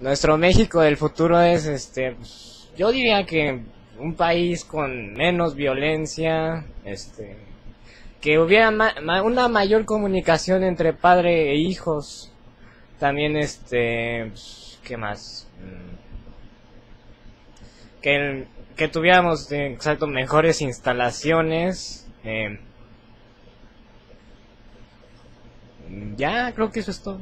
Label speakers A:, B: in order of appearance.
A: nuestro México del futuro es, este, yo diría que un país con menos violencia, este, que hubiera una mayor comunicación entre padre e hijos, también, este, ¿qué más? Mm. Que, que tuviéramos, eh, exacto, mejores instalaciones, eh, ya, creo que eso es todo.